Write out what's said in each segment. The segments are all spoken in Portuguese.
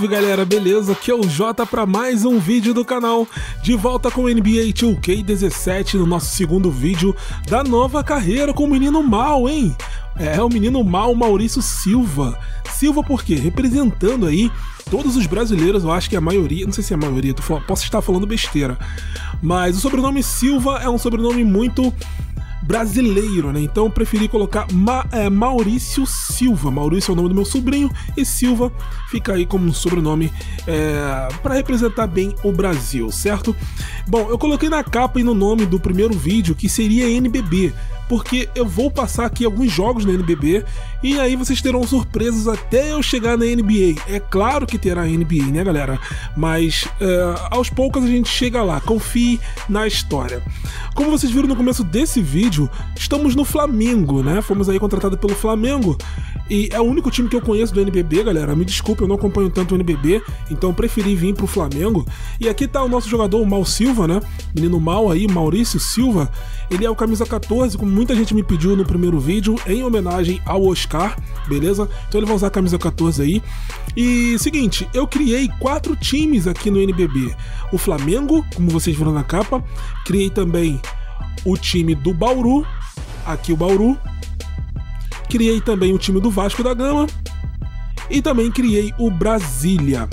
Salve, galera, beleza? Aqui é o Jota para mais um vídeo do canal. De volta com NBA 2K17 no nosso segundo vídeo da nova carreira com o menino mal, hein? É, o menino mal Maurício Silva. Silva por quê? Representando aí todos os brasileiros, eu acho que a maioria, não sei se é a maioria, posso estar falando besteira, mas o sobrenome Silva é um sobrenome muito brasileiro, né? Então eu preferi colocar Ma é, Maurício Silva. Maurício é o nome do meu sobrinho e Silva fica aí como um sobrenome é, para representar bem o Brasil, certo? Bom, eu coloquei na capa e no nome do primeiro vídeo que seria NBB, porque eu vou passar aqui alguns jogos na NBB e aí vocês terão surpresas até eu chegar na NBA. É claro que terá NBA, né, galera? Mas uh, aos poucos a gente chega lá. Confie na história. Como vocês viram no começo desse vídeo, estamos no Flamengo, né? Fomos aí contratados pelo Flamengo e é o único time que eu conheço do NBB, galera. Me desculpe, eu não acompanho tanto o NBB, então preferi vir pro Flamengo. E aqui tá o nosso jogador, o Mal Silva, né? Menino Mal aí, Maurício Silva. Ele é o camisa 14, como muita gente me pediu no primeiro vídeo, em homenagem ao Oscar, beleza? Então ele vai usar a camisa 14 aí. E seguinte, eu criei quatro times aqui no NBB. O Flamengo, como vocês viram na capa. Criei também o time do Bauru, aqui o Bauru. Criei também o time do Vasco da Gama e também criei o Brasília.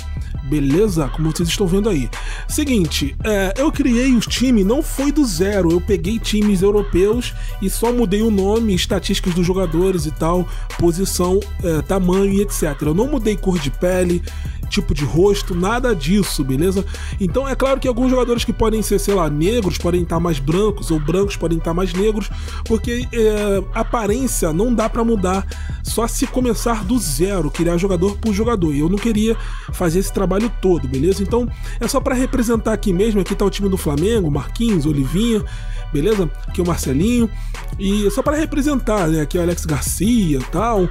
Beleza? Como vocês estão vendo aí. Seguinte, é, eu criei os times, não foi do zero. Eu peguei times europeus e só mudei o nome, estatísticas dos jogadores e tal, posição, é, tamanho e etc. Eu não mudei cor de pele, tipo de rosto, nada disso, beleza? Então é claro que alguns jogadores que podem ser, sei lá, negros podem estar mais brancos ou brancos podem estar mais negros, porque é, aparência não dá para mudar só se começar do zero, criar jogador por jogador. E eu não queria fazer esse trabalho todo, beleza? Então é só para representar aqui mesmo. Aqui tá o time do Flamengo, Marquinhos, Olivinha, beleza? Aqui o Marcelinho. E é só para representar, né? Aqui o Alex Garcia tal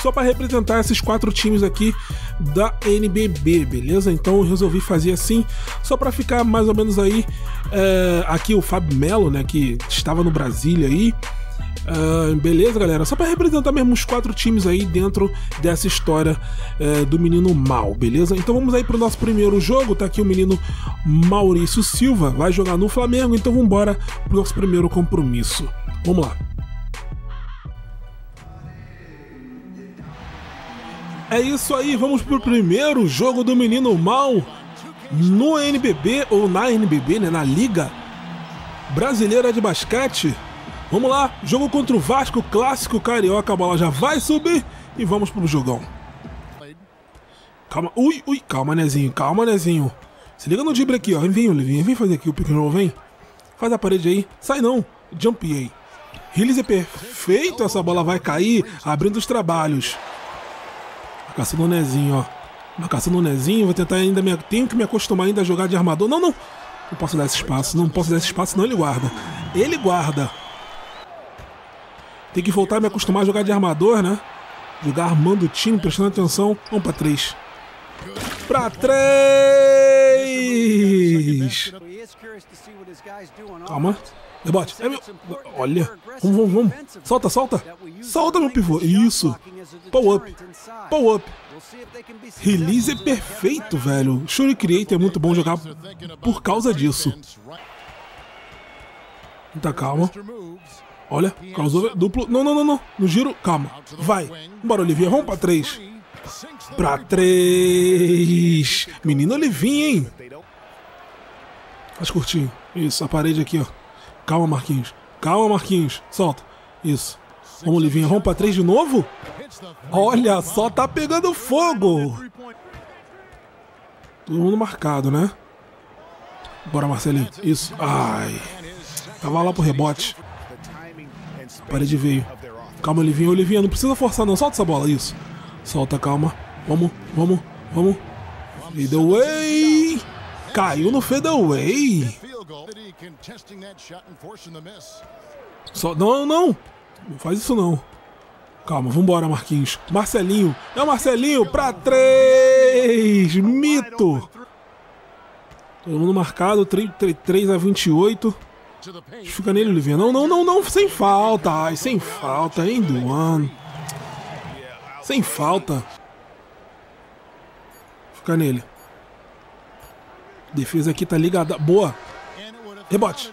só para representar esses quatro times aqui da NBB, beleza? Então eu resolvi fazer assim, só para ficar mais ou menos aí. É, aqui o Fábio Melo, né, que estava no Brasília aí. Uh, beleza, galera? Só para representar mesmo os quatro times aí dentro dessa história uh, do menino Mal, beleza? Então vamos aí pro nosso primeiro jogo. Tá aqui o menino Maurício Silva, vai jogar no Flamengo. Então vamos embora pro nosso primeiro compromisso. Vamos lá. É isso aí, vamos pro primeiro jogo do Menino Mal no NBB ou na NBB, né, na Liga Brasileira de Basquete. Vamos lá, jogo contra o Vasco, clássico carioca, a bola já vai subir e vamos pro jogão. Calma, ui, ui, calma, Nezinho, calma, Nezinho. Se liga no drible aqui, ó. Vem, Olivinha, vem fazer aqui o pequeno, vem. Faz a parede aí. Sai não, jump aí. Release é perfeito, essa bola vai cair, abrindo os trabalhos. Marcação no Nezinho, ó. Marcação no Nezinho, vou tentar ainda. Me... Tenho que me acostumar ainda a jogar de armador. Não, não. Não posso dar esse espaço. Não posso dar esse espaço, senão ele guarda. Ele guarda. Tem que voltar a me acostumar a jogar de armador, né? Jogar armando o time, prestando atenção. Vamos pra três. Pra três! Calma. Rebote. É meu... Olha. Vamos, vamos, vamos. Solta, solta. Solta, meu pivô. Isso. Pull up. Pull up. Release é perfeito, velho. Shuri Creator é muito bom jogar por causa disso. Muita calma. Olha, causou duplo. Não, não, não, não. No giro, calma. Vai. Bora, Olivia. Vamos pra três. Pra três. Menino Olivinha, hein? Faz curtinho. Isso, a parede aqui, ó. Calma, Marquinhos. Calma, Marquinhos. Solta. Isso. Vamos, Livinha. Vamos pra três de novo? Olha só, tá pegando fogo. Todo mundo marcado, né? Bora, Marcelinho. Isso. Ai. Tava lá pro rebote. Parede veio. Calma, Livinha. Olivinha, não precisa forçar não. Solta essa bola. Isso. Solta, calma. Vamos, vamos, vamos. Fadeaway. Caiu no fadeaway. Só, não, não. Não faz isso não. Calma, vambora, Marquinhos. Marcelinho. É o Marcelinho pra três. Mito. Todo mundo marcado. 3, 3, 3 a 28. Fica nele, Olivinha. Não, não, não, não. Sem falta. Ai, sem falta, hein, Duan. Sem falta. marcar nele. Defesa aqui tá ligada. Boa. Rebote.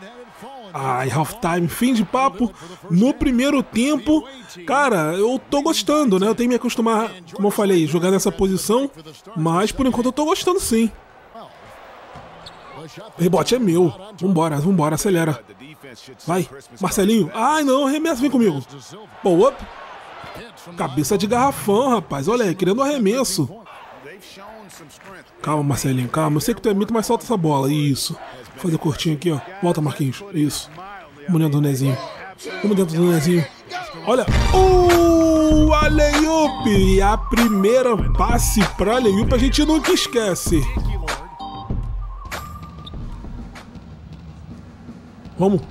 Ai, half time, fim de papo. No primeiro tempo, cara, eu tô gostando, né? Eu tenho que me acostumar, como eu falei, jogar nessa posição. Mas por enquanto eu tô gostando sim. O rebote é meu. Vambora, vambora, acelera. Vai, Marcelinho. Ai não, arremesso, vem comigo. Pull up. Cabeça de garrafão, rapaz. Olha aí, querendo arremesso. Calma, Marcelinho, calma. Eu sei que tu é mito, mas solta essa bola. Isso. Vou fazer curtinho aqui, ó. Volta, Marquinhos. Isso. Vamos dentro do Nezinho. Vamos dentro do Nezinho. Olha. Uh, Aleiup! E a primeira passe pra Aleiup a gente nunca esquece. Vamos.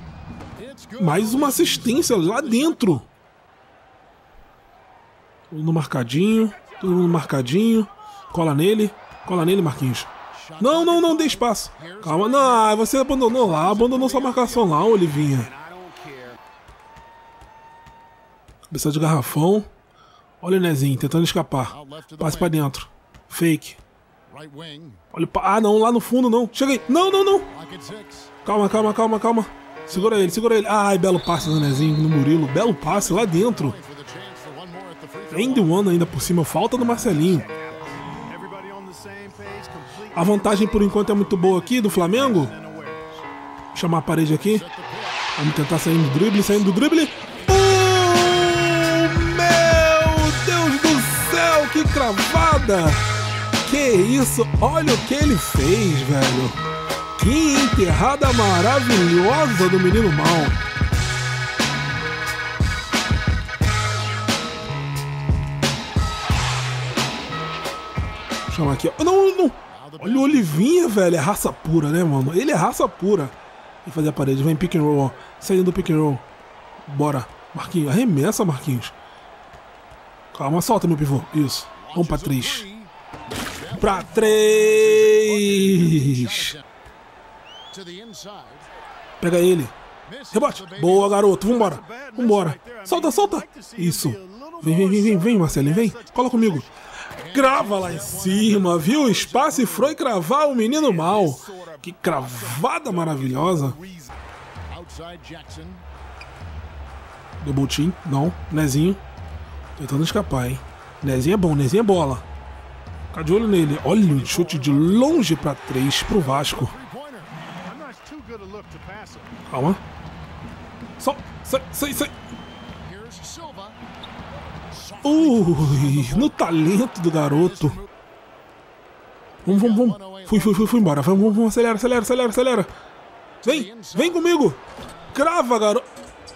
Mais uma assistência lá dentro. Todo mundo marcadinho. Todo mundo marcadinho. Cola nele. Cola nele, Marquinhos. Não, não, não, dê espaço. Calma, não, você abandonou lá, abandonou sua marcação lá, Olivinha. Cabeça de garrafão. Olha o Nezinho tentando escapar. Passe pra dentro. Fake. Olha, ah, não, lá no fundo não. Chega aí. Não, não, não. Calma, calma, calma, calma. Segura ele, segura ele. Ai, belo passe do Nezinho no Murilo. Belo passe lá dentro. End one ainda por cima. Falta do Marcelinho. A vantagem por enquanto é muito boa aqui do Flamengo. Vou chamar a parede aqui. Vamos tentar sair do drible, saindo do drible. Céu, que cravada! Que isso? Olha o que ele fez, velho. Que enterrada maravilhosa do menino mal. Vou chamar aqui. Não, não. Olha o Olivinha, velho. É raça pura, né, mano? Ele é raça pura. Vem fazer a parede. Vem pick and roll, ó. Saindo do pick and roll. Bora. Marquinhos. Arremessa, Marquinhos. Calma, solta, meu pivô. Isso. Vamos pra três. Pra três. Pega ele. Rebote. Boa, garoto. Vambora. Vambora. Solta, solta. Isso. Vem, vem, vem, vem, vem, Marcelinho. Vem. Cola comigo. Crava lá em cima, viu? Espaço e foi cravar o menino mal. Que cravada maravilhosa. Double team, não. Nezinho. Tentando escapar, hein? Nezinho é bom, Nezinho é bola. Fica de olho nele. Olha o chute de longe para três pro Vasco. Calma. Só. Sai, sai, sai. Ui, no talento do garoto. Vamos, vamos, vamos. Fui, fui, fui, fui embora. Vamos, vamos, vamos. Acelera, acelera, acelera, acelera. Vem, vem comigo. Crava, garoto.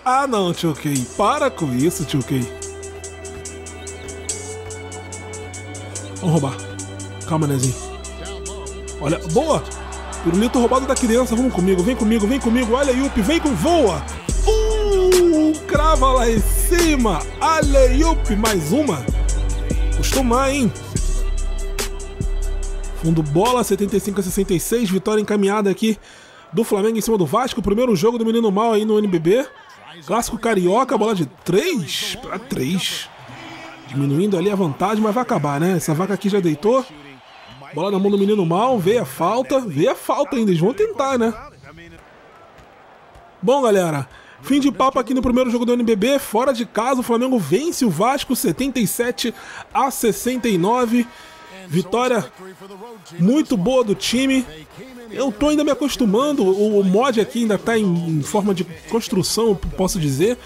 Ah, não, tio Kay. Para com isso, tio Kay. Vamos roubar. Calma, Nezinho. Olha, boa. Pirulito roubado da criança. Vamos comigo, vem comigo, vem comigo. Olha, Yupi, vem com voa. Uh, crava lá em cima. Aleiup, mais uma. Costumar, hein? Fundo bola, 75 a 66. Vitória encaminhada aqui do Flamengo em cima do Vasco. Primeiro jogo do Menino Mal aí no NBB. Clássico Carioca, bola de 3 para 3. Diminuindo ali a vantagem, mas vai acabar, né? Essa vaca aqui já deitou. Bola na mão do Menino Mal, veio a falta. Veio a falta ainda, eles vão tentar, né? Bom, galera, Fim de papo aqui no primeiro jogo do NBB, fora de casa, o Flamengo vence o Vasco 77 a 69. Vitória muito boa do time. Eu tô ainda me acostumando, o mod aqui ainda tá em forma de construção, posso dizer.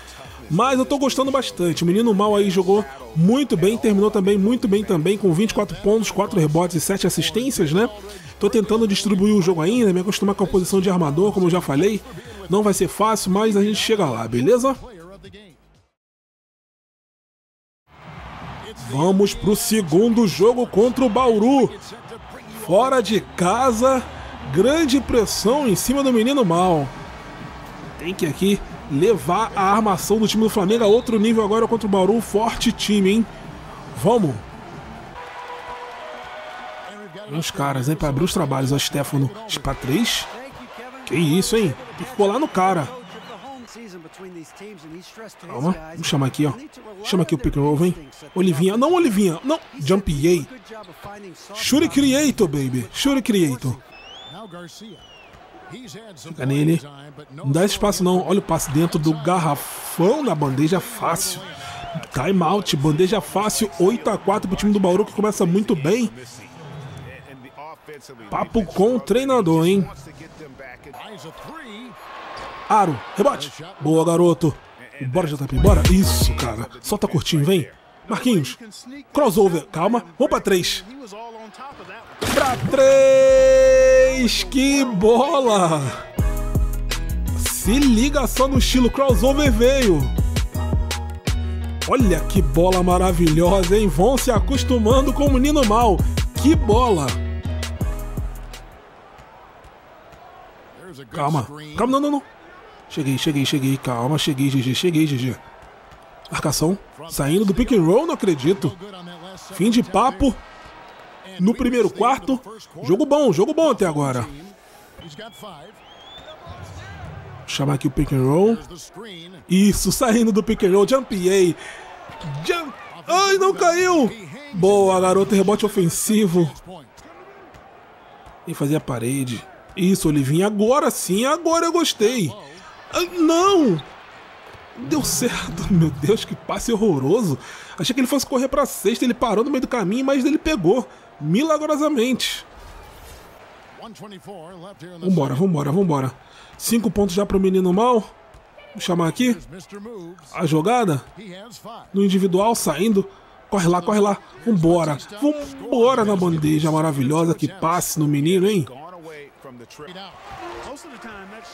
Mas eu tô gostando bastante. O menino mal aí jogou muito bem, terminou também muito bem também, com 24 pontos, 4 rebotes e 7 assistências, né? Tô tentando distribuir o jogo ainda, me acostumar com a posição de armador, como eu já falei. Não vai ser fácil, mas a gente chega lá, beleza? Vamos pro segundo jogo contra o Bauru. Fora de casa, grande pressão em cima do menino mal. Tem que aqui levar a armação do time do Flamengo a outro nível agora contra o Bauru. Forte time, hein? Vamos! Os caras, hein? Pra abrir os trabalhos. Ó, Stefano, para 3. Que isso, hein? Tem que colar no cara. Calma, vamos chamar aqui, ó. Chama aqui o pick roll, vem. Olivinha, não Olivinha, não. Jumpy Shuri Creator, baby. Shuri Creator. Nele. Não dá espaço não. Olha o passe dentro do garrafão da bandeja fácil. Time out, bandeja fácil, 8 a 4 pro time do Bauru que começa muito bem. Papo com o treinador, hein? Aro, rebote. Boa, garoto. Bora, JP, bora. Isso, cara. Solta curtinho, vem. Marquinhos. Crossover. Calma. Vamos pra três. Pra três. Que bola. Se liga só no estilo. Crossover veio. Olha que bola maravilhosa, hein? Vão se acostumando com o menino mal. Que bola. Calma. Calma, não, não, não. Cheguei, cheguei, cheguei. Calma, cheguei, GG, cheguei, GG. Marcação. Saindo do pick and roll, não acredito. Fim de papo. No primeiro quarto. Jogo bom, jogo bom até agora. Chamar aqui o pick and roll. Isso, saindo do pick and roll. Jumpei. Jump. Ai, não caiu. Boa, garoto. Rebote ofensivo. E fazer a parede. Isso, Olivinha. Agora sim, agora eu gostei. Ah, não! Deu certo. Meu Deus, que passe horroroso. Achei que ele fosse correr pra sexta. Ele parou no meio do caminho, mas ele pegou. Milagrosamente. Vambora, vambora, vambora. Cinco pontos já pro menino mal. Vou chamar aqui. A jogada. No individual, saindo. Corre lá, corre lá. Vambora. Vambora na bandeja maravilhosa. Que passe no menino, hein?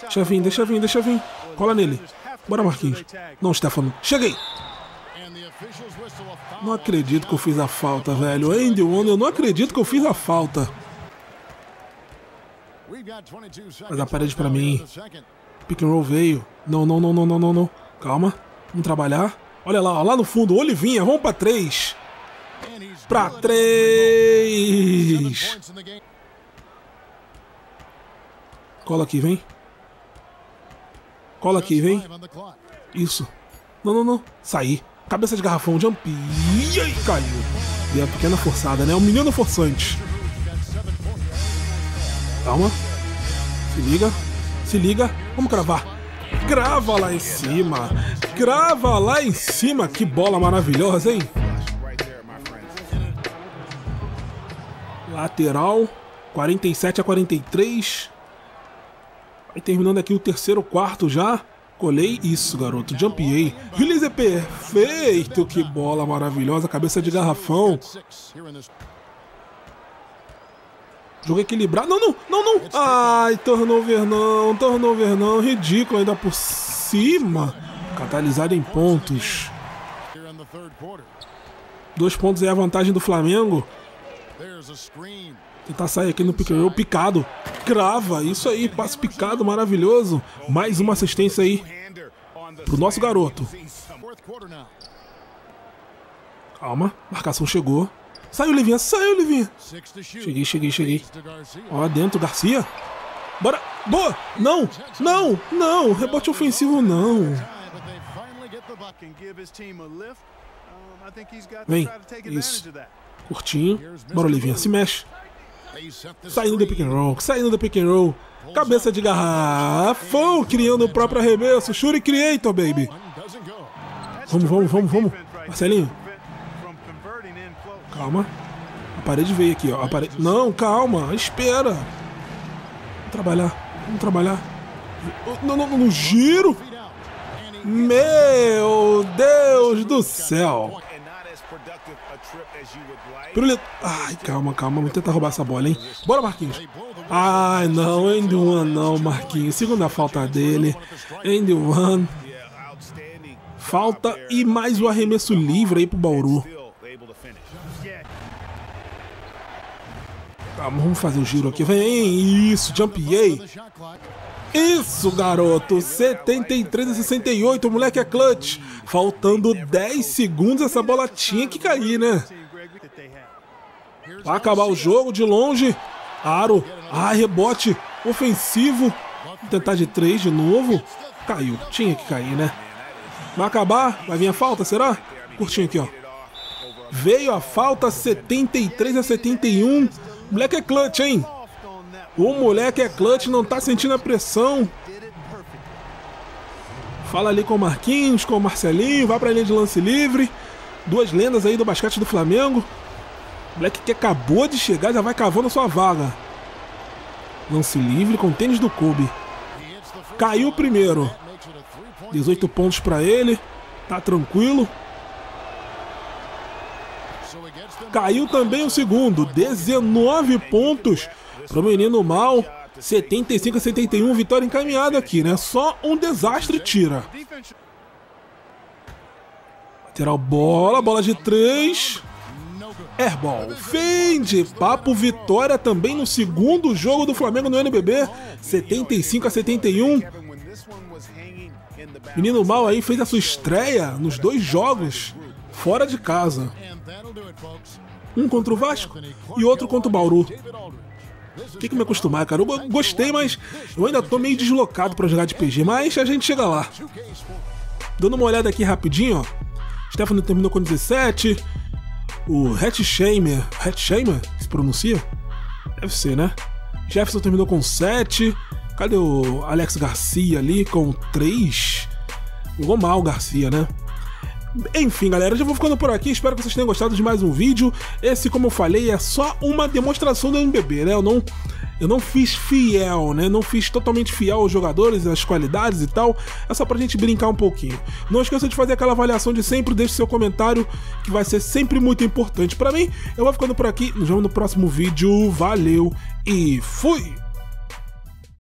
Deixa vir, deixa vir, deixa vir. Cola nele. Bora, Marquinhos. Não, Stefano. Cheguei! Não acredito que eu fiz a falta, velho. Andy One, eu não acredito que eu fiz a falta. Mas a parede pra mim. Pick and roll veio. Não, não, não, não, não, não, não. Calma. Vamos trabalhar. Olha lá, lá no fundo. Olivinha, vamos pra três. Pra três. Cola aqui, vem. Cola aqui, vem. Isso. Não, não, não. Saí. Cabeça de garrafão, jump. E aí, caiu. Deu uma pequena forçada, né? O menino forçante. Calma. Se liga. Se liga. Vamos cravar. Grava lá em cima. Grava lá em cima. Que bola maravilhosa, hein? Lateral. 47 a 43. Vai terminando aqui o terceiro quarto já. Colei isso, garoto. Jumpei. Release é perfeito. Que bola maravilhosa. Cabeça de garrafão. Jogo equilibrado. Não, não, não, não. Ai, turnover não. Turnover não. Ridículo ainda por cima. Catalisado em pontos. Dois pontos é a vantagem do Flamengo. Tentar sair aqui no pick picado. Crava, isso aí, passe picado maravilhoso. Mais uma assistência aí pro nosso garoto. Calma, marcação chegou. Saiu, Livinha, saiu, Livinha. Cheguei, cheguei, cheguei. Ó, dentro, Garcia. Bora, boa. Não, não, não. Rebote ofensivo, não. Vem, isso. Curtinho. Bora, Livinha, se mexe. Saindo do pick and roll, saindo do pick and roll. Cabeça de garrafão, criando o próprio arremesso. Shuri Creator, baby. Vamos, vamos, vamos, vamos. Marcelinho. Calma. A parede veio aqui, ó. A parede... Não, calma. Espera. Vamos trabalhar. Vamos trabalhar. No, no, no giro. Meu Deus do céu. Pirulito. Ai, calma, calma. Vamos tentar roubar essa bola, hein? Bora, Marquinhos. Ai, não. End one, não, Marquinhos. Segunda falta dele. End one. Falta e mais o arremesso livre aí pro Bauru. Calma, vamos fazer o giro aqui. Vem, isso, jumpei. Isso, garoto! 73 a 68, o moleque é clutch. Faltando 10 segundos, essa bola tinha que cair, né? Vai acabar o jogo de longe. Aro. Ah, rebote ofensivo. Vou tentar de 3 de novo. Caiu. Tinha que cair, né? Vai acabar? Vai vir a falta, será? Curtinho aqui, ó. Veio a falta 73 a 71. Moleque é clutch, hein? O moleque é clutch, não tá sentindo a pressão. Fala ali com o Marquinhos, com o Marcelinho, vai pra linha de lance livre. Duas lendas aí do basquete do Flamengo. Moleque que acabou de chegar já vai cavando a sua vaga. Lance livre com tênis do Kobe. Caiu o primeiro. 18 pontos para ele. Tá tranquilo. Caiu também o segundo. 19 pontos pro menino mal. 75 a 71, vitória encaminhada aqui, né? Só um desastre tira. Lateral bola, bola de três. Airball. Fim de papo, vitória também no segundo jogo do Flamengo no NBB. 75 a 71. Menino Mal aí fez a sua estreia nos dois jogos fora de casa. Um contra o Vasco e outro contra o Bauru. Tem que me acostumar, cara. Eu gostei, mas eu ainda tô meio deslocado para jogar de PG, mas a gente chega lá. Dando uma olhada aqui rapidinho, ó. Stefano terminou com 17. O Hatchamer, Hatchamer, se pronuncia? Deve ser, né? Jefferson terminou com 7. Cadê o Alex Garcia ali com 3? Jogou mal o Garcia, né? Enfim, galera, já vou ficando por aqui. Espero que vocês tenham gostado de mais um vídeo. Esse, como eu falei, é só uma demonstração do NBB, né? Eu não, eu não fiz fiel, né? Não fiz totalmente fiel aos jogadores, às qualidades e tal. É só pra gente brincar um pouquinho. Não esqueça de fazer aquela avaliação de sempre. Deixe seu comentário, que vai ser sempre muito importante para mim. Eu vou ficando por aqui. Nos vemos no próximo vídeo. Valeu e fui!